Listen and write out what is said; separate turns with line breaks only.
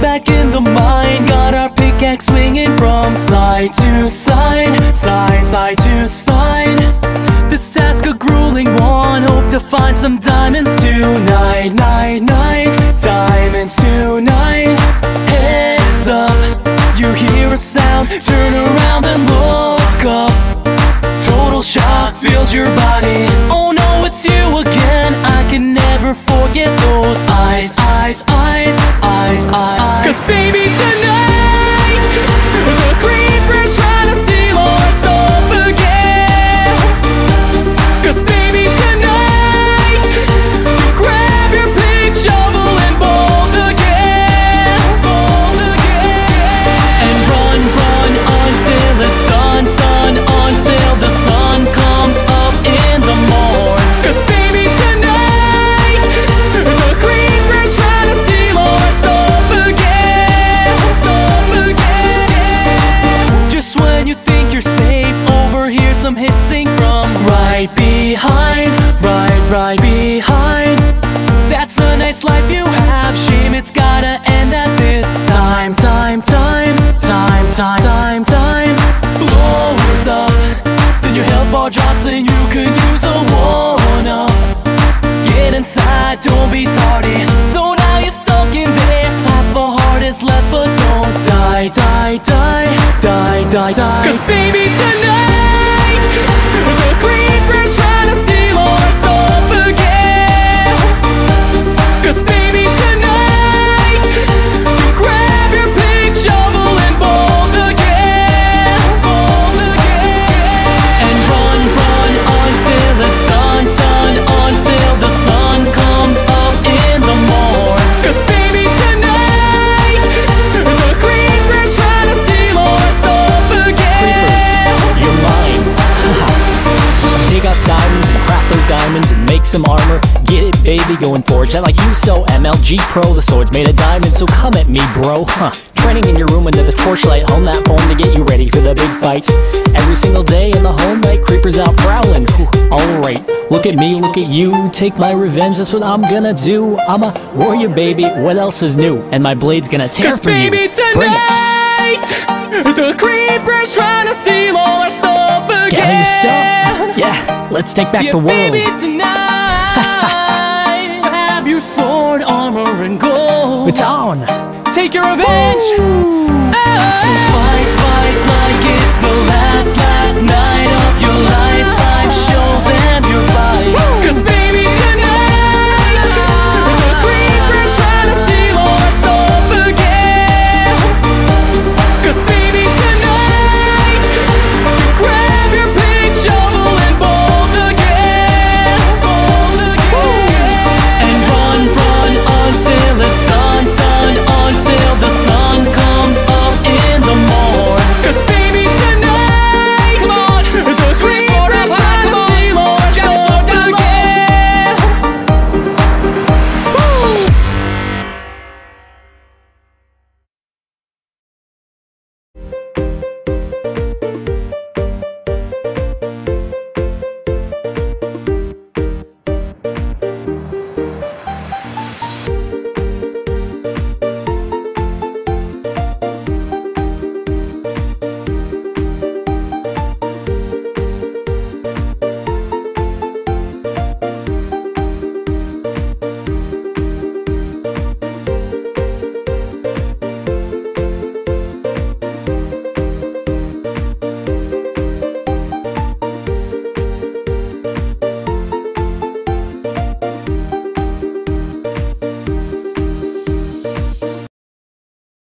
back in the mine Got our pickaxe swinging from side to side Side, side to side. This task a grueling one. Hope to find some diamonds tonight Night, night, diamonds tonight. Heads up, you hear a sound. Turn around and look up. Total shock fills your body. Oh and you could use a one-up Get inside, don't be tardy. So now you're stuck in there Half a heart is left but don't die, die, die Die, die, die. Cause baby tonight The creeper's
some armor. Get it, baby, go and forge that like you so MLG Pro. The sword's made of diamonds, so come at me, bro. Huh. Training in your room under the torchlight, hone that phone to get you ready for the big fight. Every single day in the home light, creepers out prowling. Alright, look at me, look at you. Take my revenge, that's what I'm gonna do. I'm a warrior, baby. What else is new? And my blade's gonna tear
Cause
through you.
baby
Bring it.
tonight The creeper's trying to steal all our stuff again
Gather your stuff. Yeah, let's take back
Yeah,
the world.
baby tonight Grab your sword, armor and gold
Baton.
Take your revenge Ah.